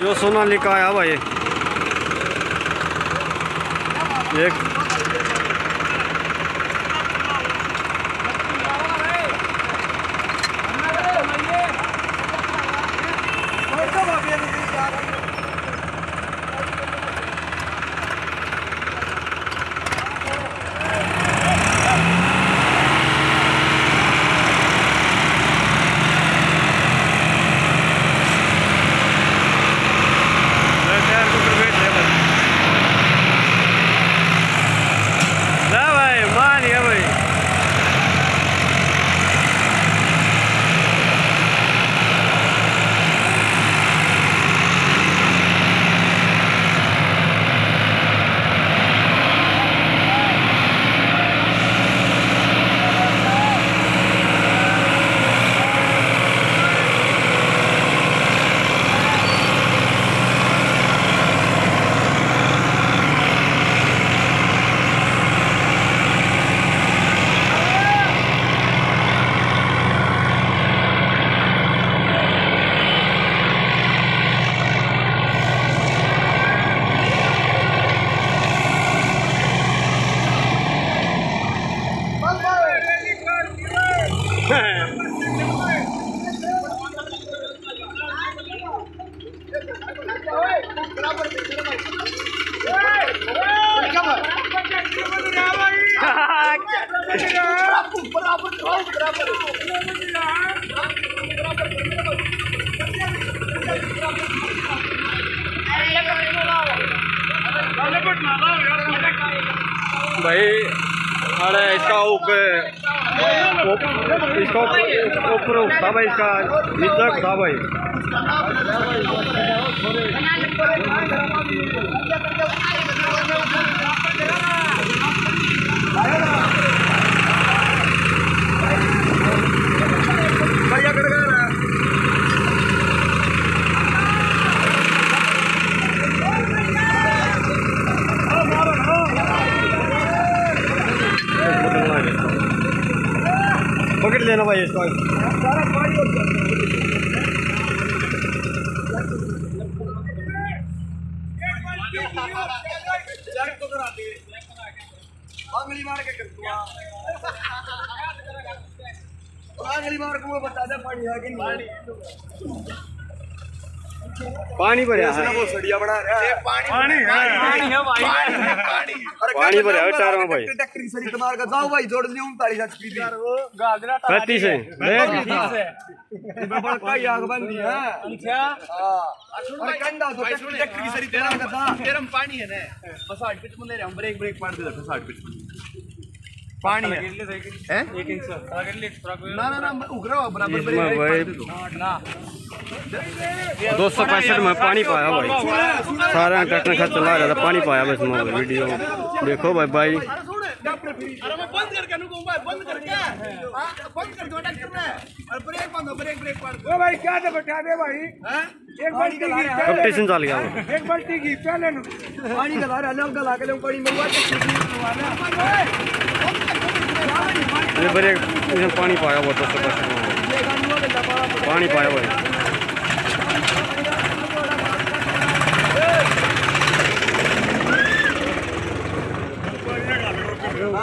जो सोना लिखा आया भाई। एक टायर को फिर बैठ ले भाई ला भाई मान गया भाई भाई अरे इसका ऊपर इसका ऊपर उठता भाई इसका नीचे उठता भाई। पकड़ लेना भाई इसको। मार के मार के बता दे पानी कि नहीं पानी भरिया है। वो सड़िया बना रहा है। पानी पानी है पानी है भाई पानी पानी भरिया है चारों भाई। टक्करी सरी कमार का जाओ भाई जोड़ दियो 39 हज की दी। पैंतीस है। देख मैं बड़ का आग बंदी है अच्छा? हाँ। और कंडा तो टक्करी सरी तेरा का था तेरम पानी है ना। बस आठ पिच में ले रहे हम ब्रेक ब्रेक मार दे रहे साठ पिच में पानी है। हैं? एक इंच ना ना ना उगरा बराबर ब्रेक भाई दो सौ पैंसठ में पानी पाया भाई। सारा ट्रैक्टर खर्च चला रहा था पानी पाया बस में वीडियो। देखो भाई भाई। अरे मैं बंद करके बंद करके बंद कर दो डॉक्टर ने और ब्रेक बंद ब्रेक ब्रेक मार दो ओ भाई क्या दे बता दे भाई एक बाल्टी की कंपटीशन चल गया एक बाल्टी की पहले पानी का धारा अलग गला के पानी मंगवा के ब्रेक पानी पाया पानी पाया भाई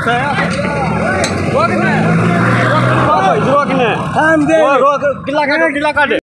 रोकने ने। रोक ने। रोक ने। हाँ, गिला काटे गिला काटे।